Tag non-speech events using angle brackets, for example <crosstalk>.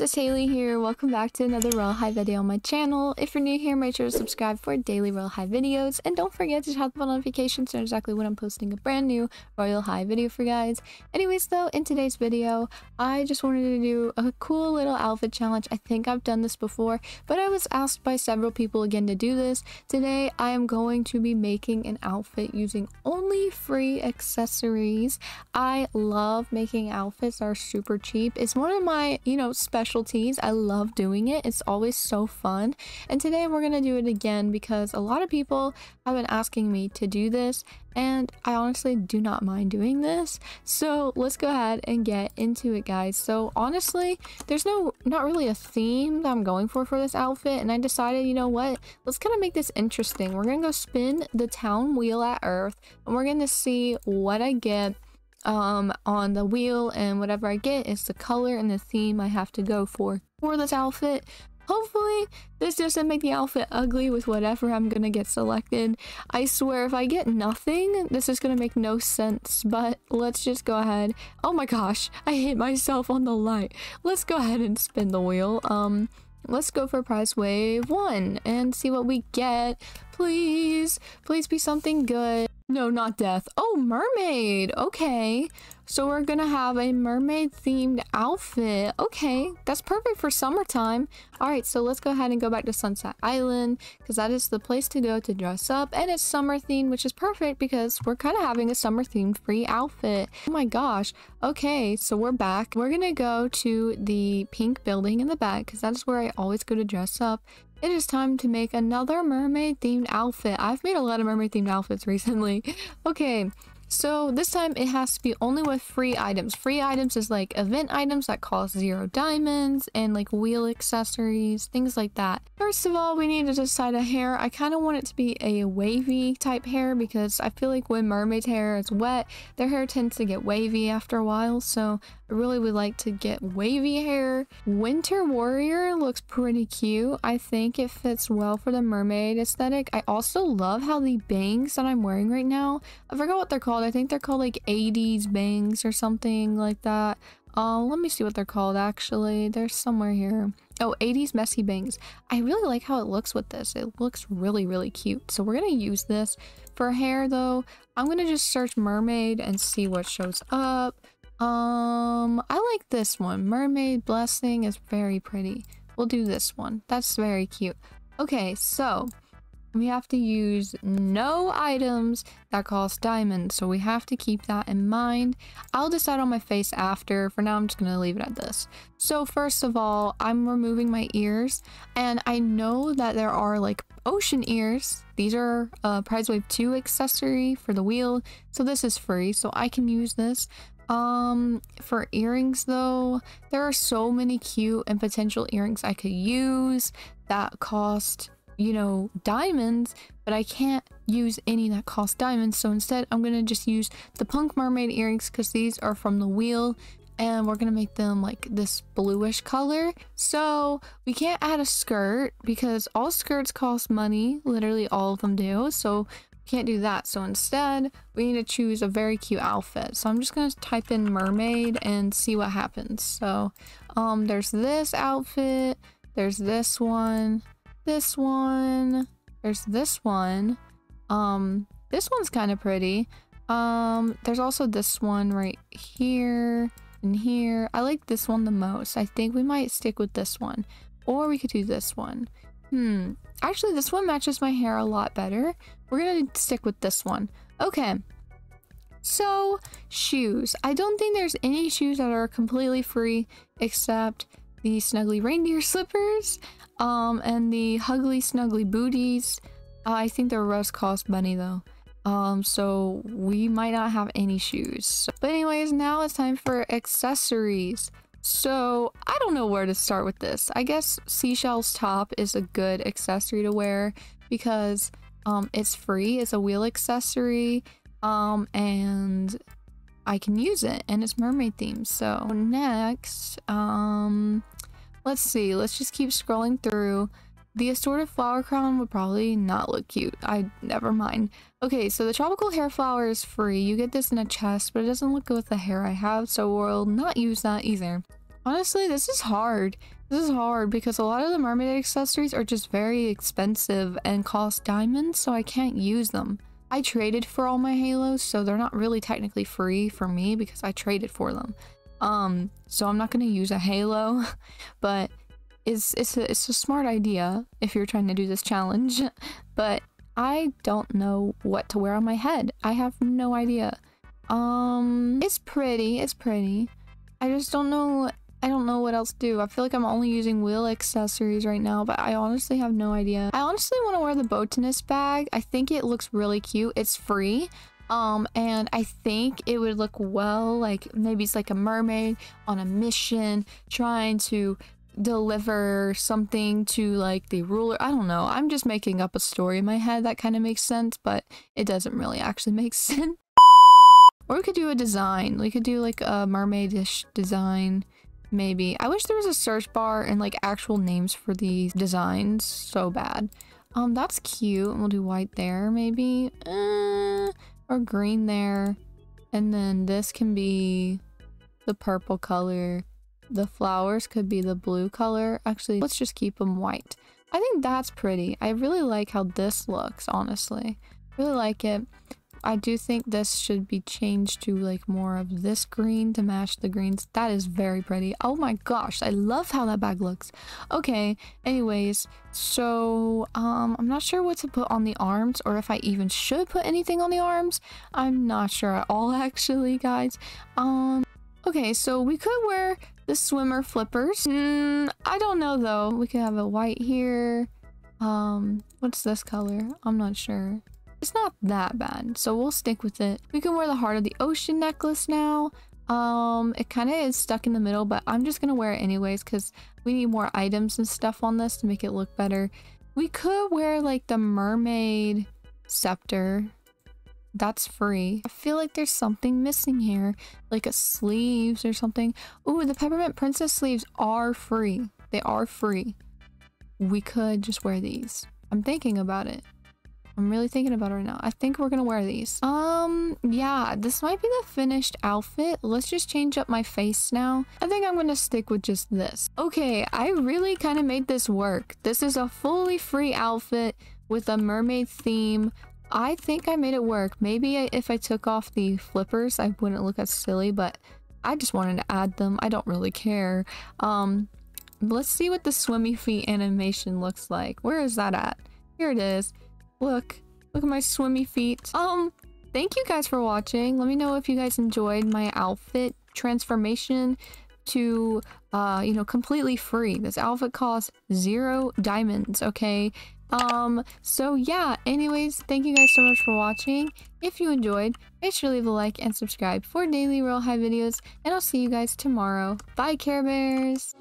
it's Haley here. Welcome back to another Royale High video on my channel. If you're new here, make sure to subscribe for daily Royale High videos. And don't forget to tap the notifications to know exactly when I'm posting a brand new Royale High video for you guys. Anyways though, in today's video, I just wanted to do a cool little outfit challenge. I think I've done this before, but I was asked by several people again to do this. Today, I am going to be making an outfit using only free accessories. I love making outfits are super cheap. It's one of my, you know, specialties. I love doing it. It's always so fun. And today we're going to do it again because a lot of people have been asking me to do this and I honestly do not mind doing this. So let's go ahead and get into it guys. So honestly, there's no not really a theme that I'm going for for this outfit and I decided, you know what, let's kind of make this interesting. We're going to go spin the town wheel at Earth and we're going to see what I get um, on the wheel and whatever I get is the color and the theme I have to go for for this outfit. Hopefully this doesn't make the outfit ugly with whatever I'm gonna get selected. I swear if I get nothing, this is gonna make no sense, but let's just go ahead. Oh my gosh, I hit myself on the light. Let's go ahead and spin the wheel. Um, let's go for prize wave one and see what we get. Please, please be something good. No, not death. Oh, mermaid. Okay. So we're gonna have a mermaid themed outfit. Okay, that's perfect for summertime. All right, so let's go ahead and go back to Sunset Island because that is the place to go to dress up and it's summer themed, which is perfect because we're kind of having a summer themed free outfit. Oh my gosh. Okay, so we're back. We're gonna go to the pink building in the back because that's where I always go to dress up. It is time to make another mermaid themed outfit. I've made a lot of mermaid themed outfits recently. <laughs> okay, so this time it has to be only with free items. Free items is like event items that cost zero diamonds and like wheel accessories, things like that. First of all, we need to decide a hair. I kind of want it to be a wavy type hair because I feel like when mermaid's hair is wet, their hair tends to get wavy after a while. So really would like to get wavy hair. Winter Warrior looks pretty cute. I think it fits well for the mermaid aesthetic. I also love how the bangs that I'm wearing right now, I forgot what they're called. I think they're called like 80s bangs or something like that. Uh, let me see what they're called actually. They're somewhere here. Oh, 80s messy bangs. I really like how it looks with this. It looks really, really cute. So we're going to use this. For hair though, I'm going to just search mermaid and see what shows up. Um, I like this one. Mermaid Blessing is very pretty. We'll do this one. That's very cute. Okay, so we have to use no items that cost diamonds, so we have to keep that in mind. I'll decide on my face after. For now, I'm just going to leave it at this. So first of all, I'm removing my ears, and I know that there are like ocean ears. These are a Prize Wave 2 accessory for the wheel, so this is free, so I can use this. Um, for earrings though, there are so many cute and potential earrings I could use that cost, you know, diamonds, but I can't use any that cost diamonds. So instead, I'm gonna just use the Punk Mermaid earrings because these are from the wheel and we're gonna make them like this bluish color. So we can't add a skirt because all skirts cost money, literally all of them do. So can't do that. So instead, we need to choose a very cute outfit. So I'm just going to type in mermaid and see what happens. So um, there's this outfit. There's this one. This one. There's this one. Um, this one's kind of pretty. Um, there's also this one right here and here. I like this one the most. I think we might stick with this one. Or we could do this one. Hmm. Actually, this one matches my hair a lot better. We're gonna stick with this one. Okay. So, shoes. I don't think there's any shoes that are completely free except the Snuggly Reindeer <laughs> slippers um, and the Huggly Snuggly booties. Uh, I think the rest cost money though. Um, so we might not have any shoes. But anyways, now it's time for accessories. So I don't know where to start with this. I guess Seashell's top is a good accessory to wear because um, it's free. It's a wheel accessory um, and I can use it and it's mermaid themed. So next, um, let's see. Let's just keep scrolling through. The assorted flower crown would probably not look cute. I never mind. Okay, so the tropical hair flower is free. You get this in a chest, but it doesn't look good with the hair I have, so we'll not use that either. Honestly, this is hard. This is hard because a lot of the mermaid accessories are just very expensive and cost diamonds, so I can't use them. I traded for all my halos, so they're not really technically free for me because I traded for them. Um, so I'm not gonna use a halo, <laughs> but it's it's a, it's a smart idea if you're trying to do this challenge. <laughs> But I don't know what to wear on my head. I have no idea. Um, it's pretty. It's pretty. I just don't know. I don't know what else to do. I feel like I'm only using wheel accessories right now, but I honestly have no idea. I honestly want to wear the botanist bag. I think it looks really cute. It's free. Um, and I think it would look well, like maybe it's like a mermaid on a mission trying to deliver something to like the ruler. I don't know. I'm just making up a story in my head that kind of makes sense, but it doesn't really actually <laughs> make sense. or we could do a design. We could do like a mermaidish design. Maybe. I wish there was a search bar and like actual names for these designs. So bad. Um, that's cute. We'll do white there, maybe. Uh, or green there. And then this can be the purple color. The flowers could be the blue color. Actually, let's just keep them white. I think that's pretty. I really like how this looks, honestly. Really like it. I do think this should be changed to like more of this green to match the greens. That is very pretty. Oh my gosh, I love how that bag looks. Okay, anyways, so um, I'm not sure what to put on the arms or if I even should put anything on the arms. I'm not sure at all <laughs> actually, guys. Um, okay, so we could wear the swimmer flippers. Mm, I don't know though. We could have a white here. Um, what's this color? I'm not sure. It's not that bad, so we'll stick with it. We can wear the Heart of the Ocean necklace now. Um, it kind of is stuck in the middle, but I'm just gonna wear it anyways because we need more items and stuff on this to make it look better. We could wear like the mermaid scepter. That's free. I feel like there's something missing here, like a sleeves or something. Ooh, the Peppermint Princess sleeves are free. They are free. We could just wear these. I'm thinking about it. I'm really thinking about it right now. I think we're gonna wear these. Um, yeah, this might be the finished outfit. Let's just change up my face now. I think I'm gonna stick with just this. Okay, I really kind of made this work. This is a fully free outfit with a mermaid theme. I think I made it work. Maybe if I took off the flippers, I wouldn't look as silly, but I just wanted to add them. I don't really care. Um, let's see what the swimmy feet animation looks like. Where is that at? Here it is. Look, look at my swimmy feet. Um, thank you guys for watching. Let me know if you guys enjoyed my outfit transformation to, uh, you know, completely free. This outfit costs zero diamonds, okay? Um, so yeah, anyways, thank you guys so much for watching. If you enjoyed, make sure to leave a like and subscribe for daily Royale High videos, and I'll see you guys tomorrow. Bye, Care Bears!